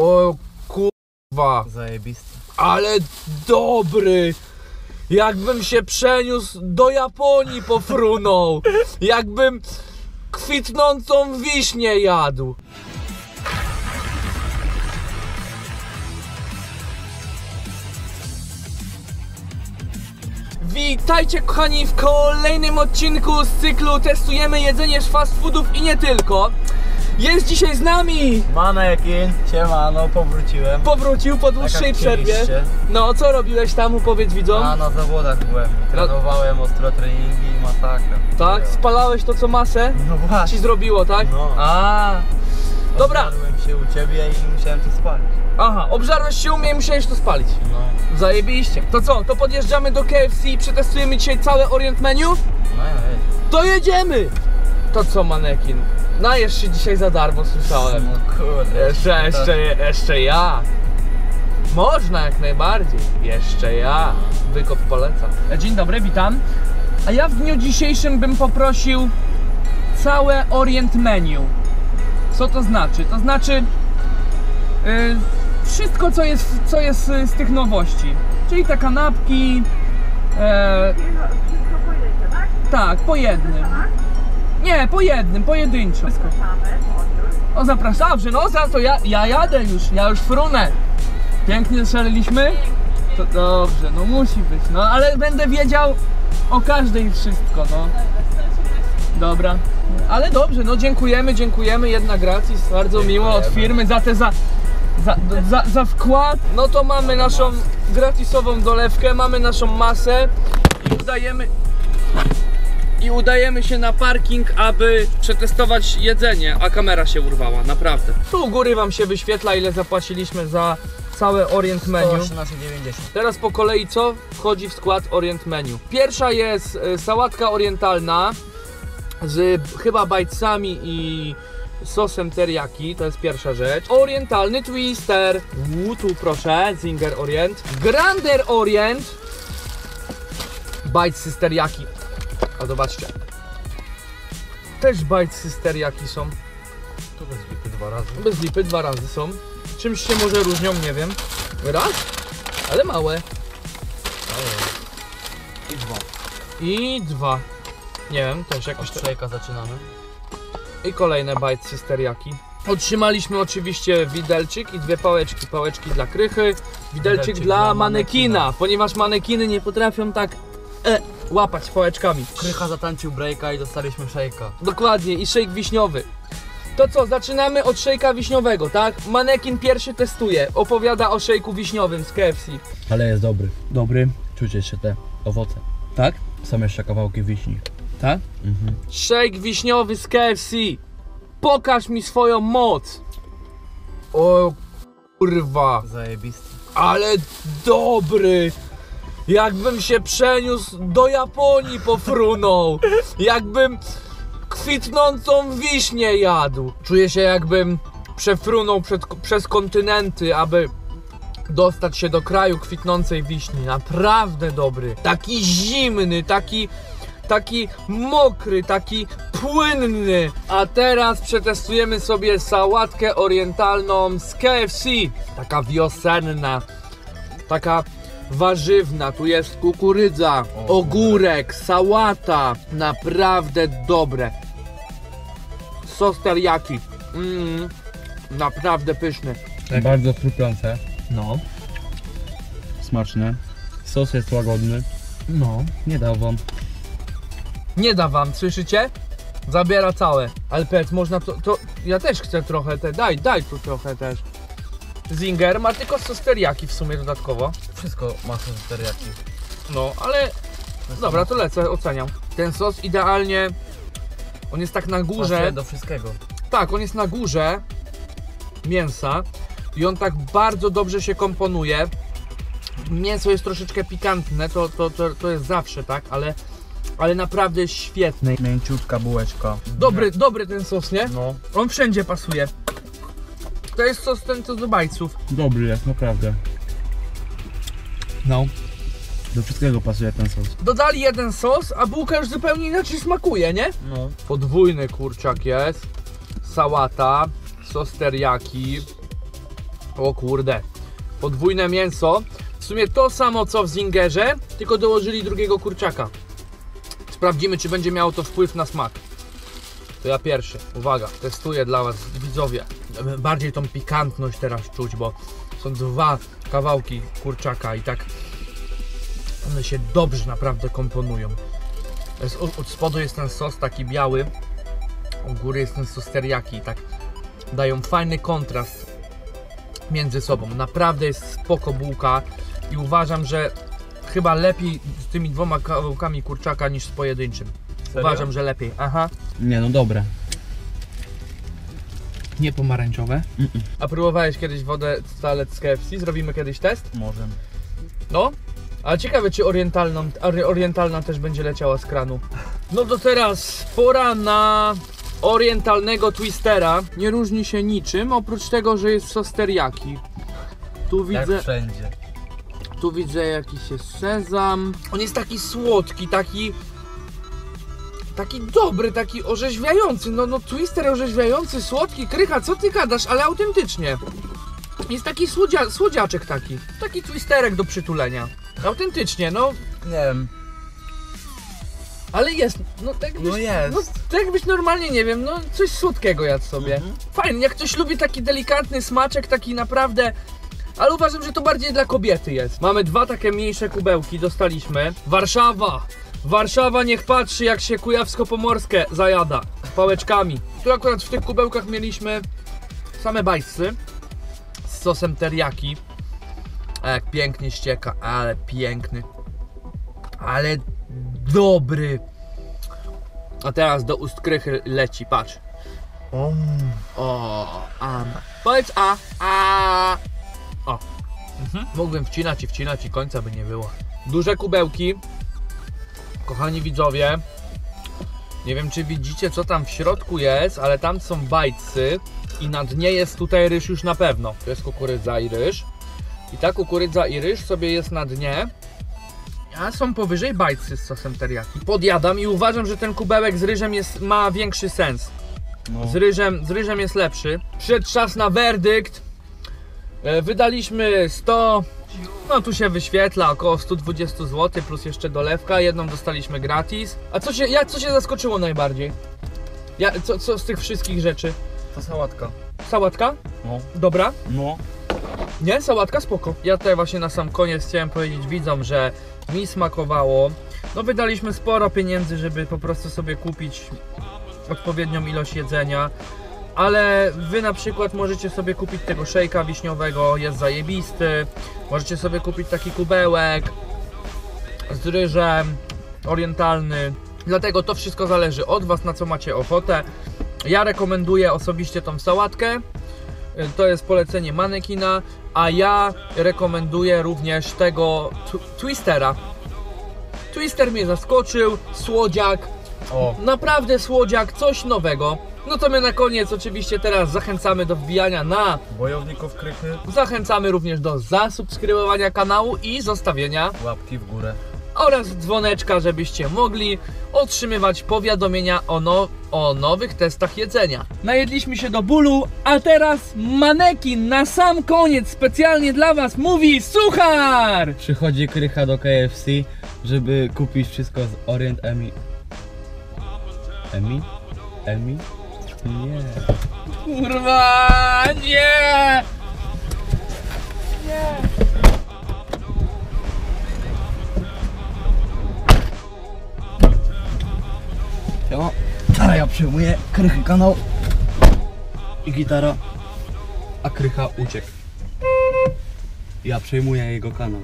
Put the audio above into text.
O kurwa, ale dobry! Jakbym się przeniósł do Japonii pofrunął! Jakbym kwitnącą wiśnię jadł! Witajcie kochani w kolejnym odcinku z cyklu Testujemy jedzenie z fast foodów i nie tylko. Jest dzisiaj z nami! Manekin, siemano, powróciłem. Powrócił po dłuższej przerwie. chcieliście. No, co robiłeś tam? Opowiedz widzom. A na zawodach byłem. Trenowałem ostro treningi i masakra. Tak? Spalałeś to co masę? No Ci właśnie. zrobiło, tak? No. A. Dobra. Odparłem się u ciebie i musiałem to spalić. Aha, obżarłeś się umie i musiałeś to spalić. No. Zajebiście. To co? To podjeżdżamy do KFC i przetestujemy dzisiaj całe Orient Menu? No ej. To jedziemy! To co, manekin? Najesz się dzisiaj za darmo, słyszałem. No kurde. Jeszcze, jeszcze, jeszcze ja. Można jak najbardziej. Jeszcze ja. Wykop polecam. Dzień dobry, witam. A ja w dniu dzisiejszym bym poprosił całe Orient Menu. Co to znaczy? To znaczy yy, wszystko, co jest, co jest z tych nowości. Czyli te kanapki. E, tak, po jednym. Nie, po jednym, pojedynczo. O, zapraszam. Dobrze, no za to ja, ja jadę już, ja już frunę. Pięknie zaszaleliśmy? To dobrze, no musi być, no ale będę wiedział o każdej wszystko, no. Dobra. Ale dobrze, no dziękujemy, dziękujemy, jedna gratis, bardzo miło od firmy za te za, za, za, za wkład. No to mamy naszą gratisową dolewkę, mamy naszą masę i udajemy i udajemy się na parking, aby przetestować jedzenie, a kamera się urwała, naprawdę. Tu u góry wam się wyświetla, ile zapłaciliśmy za całe Orient Menu. 118,90. Teraz po kolei co wchodzi w skład Orient Menu? Pierwsza jest y, sałatka orientalna z chyba bajcami i sosem teriyaki, to jest pierwsza rzecz. Orientalny twister, Uu, tu proszę, Zinger Orient. Grander Orient, bajcy z teriyaki. A zobaczcie. Też bajcy z teriyaki są. Tu bez lipy dwa razy. Bez lipy dwa razy są. Czymś się może różnią, nie wiem. Raz, ale małe. I dwa. I dwa. Nie wiem, też jakoś Od to. szejka zaczynamy. I kolejne bajtcy z teriyaki. Otrzymaliśmy oczywiście widelczyk i dwie pałeczki. Pałeczki dla krychy, widelczyk, Widelczyk dla, dla manekina, manekina. ponieważ manekiny nie potrafią tak e, łapać pałeczkami. Krycha zatańczył breaka i dostaliśmy szejka. Dokładnie, i szejk wiśniowy. To co, zaczynamy od szejka wiśniowego, tak? Manekin pierwszy testuje, opowiada o szejku wiśniowym z KFC. Ale jest dobry. Dobry. Czuć jeszcze te owoce. Tak? Są jeszcze kawałki wiśni. Tak? Mhm. Szejk wiśniowy z KFC. Pokaż mi swoją moc. O kurwa, Zajebisty. ale dobry. Jakbym się przeniósł do Japonii pofrunął. Jakbym kwitnącą wiśnię jadł. Czuję się jakbym przefrunął przed, przez kontynenty, aby dostać się do kraju kwitnącej wiśni. Naprawdę dobry. Taki zimny, taki taki mokry, taki płynny. A teraz przetestujemy sobie sałatkę orientalną z KFC. Taka wiosenna, taka warzywna. Tu jest kukurydza, ogórek, sałata. Naprawdę dobre. Sos teriyaki. Mm, naprawdę pyszny. Bardzo chrupiące. No, Smaczne. Sos jest łagodny. no. Nie dał wam. Nie da wam, słyszycie? Zabiera całe. Ale powiedz, można to, to... Ja też chcę trochę te... Daj, daj tu trochę też. Zinger ma tylko sos teriyaki w sumie dodatkowo. Wszystko masło z teriyaki. No, ale... Dobra, to lecę, oceniam. Ten sos idealnie... On jest tak na górze... Pasuje do wszystkiego. Tak, on jest na górze mięsa i on tak bardzo dobrze się komponuje. Mięso jest troszeczkę pikantne, to, to, to, to jest zawsze tak, ale, ale naprawdę jest świetny. Mięciutka bułeczka. Dobry, dobry ten sos, nie? No. On wszędzie pasuje. To jest sos ten co do bajców. Dobry jest, naprawdę. No. Do wszystkiego pasuje ten sos. Dodali jeden sos, a bułka już zupełnie inaczej smakuje, nie? No. Podwójny kurczak jest, sałata, sos teriyaki, O kurde. Podwójne mięso. W sumie to samo co w Zingerze, tylko dołożyli drugiego kurczaka. Sprawdzimy, czy będzie miało to wpływ na smak. To ja pierwszy. Uwaga, testuję dla Was, widzowie. Bardziej tą pikantność teraz czuć, bo są dwa kawałki kurczaka i tak one się dobrze naprawdę komponują. Od, od spodu jest ten sos taki biały, u góry jest ten sos teriyaki i tak dają fajny kontrast między sobą. Naprawdę jest spoko bułka i uważam, że chyba lepiej z tymi dwoma kawałkami kurczaka niż z pojedynczym. Uważam, że lepiej. Aha. Nie no dobre. Nie pomarańczowe. A próbowałeś kiedyś wodę toalet z KFC? Zrobimy kiedyś test? Może. No. Ale ciekawe, czy orientalną, ori- orientalna też będzie leciała z kranu. No to teraz pora na orientalnego twistera. Nie różni się niczym, oprócz tego, że jest sos teriyaki. Tu Jak widzę, wszędzie. tu widzę jakiś jest sezam. On jest taki słodki, taki taki dobry, taki orzeźwiający. No, no twister orzeźwiający, słodki, krycha, co ty gadasz, ale autentycznie. Jest taki słodzia, słodziaczek taki. Taki twisterek do przytulenia. Autentycznie, no. Nie wiem. Ale jest, no tak byś, No jest. No, tak jakbyś normalnie, nie wiem, no coś słodkiego jadł sobie. Mhm. Fajnie, jak ktoś lubi taki delikatny smaczek, taki naprawdę... Ale uważam, że to bardziej dla kobiety jest. Mamy dwa takie mniejsze kubełki, dostaliśmy. Warszawa! Warszawa niech patrzy, jak się kujawsko-pomorskie zajada pałeczkami. Tu akurat w tych kubełkach mieliśmy same bajscy z sosem teriyaki. A jak pięknie ścieka, ale piękny. Ale dobry. A teraz do ust krychy leci, patrz. O, a. Powiedz a, a. O. Mhm. Mógłbym wcinać i wcinać i końca by nie było. Duże kubełki. Kochani widzowie. Nie wiem czy widzicie co tam w środku jest, ale tam są bajcy i na dnie jest tutaj ryż już na pewno. To jest kukurydza i ryż. I ta kukurydza i ryż sobie jest na dnie. A są powyżej bajcy z sosem teriyaki. Podjadam i uważam, że ten kubełek z ryżem jest, ma większy sens. No. Z ryżem, z ryżem jest lepszy. Przyszedł czas na werdykt. E, Wydaliśmy 100, no tu się wyświetla około 120 zł plus jeszcze dolewka. Jedną dostaliśmy gratis. A co się, jak, co się zaskoczyło najbardziej? Ja, co, co z tych wszystkich rzeczy? To sałatka. Sałatka? No. Dobra. No. Nie, sałatka spoko. Ja tutaj właśnie na sam koniec chciałem powiedzieć widzom, że mi smakowało. No wydaliśmy sporo pieniędzy, żeby po prostu sobie kupić odpowiednią ilość jedzenia. Ale wy na przykład możecie sobie kupić tego szejka wiśniowego, jest zajebisty. Możecie sobie kupić taki kubełek z ryżem, orientalny. Dlatego to wszystko zależy od was, na co macie ochotę. Ja rekomenduję osobiście tą sałatkę. To jest polecenie manekina, a ja rekomenduję również tego tw- twistera. Twister mnie zaskoczył, słodziak, O. naprawdę słodziak, coś nowego. No to my na koniec oczywiście teraz zachęcamy do wbijania na, Bojowników krychy. zachęcamy również do zasubskrybowania kanału i zostawienia Łapki w górę. oraz dzwoneczka, żebyście mogli otrzymywać powiadomienia o, no, o nowych testach jedzenia. Najedliśmy się do bólu, a teraz manekin na sam koniec specjalnie dla Was mówi suchar! Przychodzi krycha do KFC, żeby kupić wszystko z Orient Emi. Emi? Emi? Nie. Kurwa, nie! Siema. Teraz ja przejmuję krychy kanał. I gitara. A krycha uciekł. Ja przejmuję jego kanał.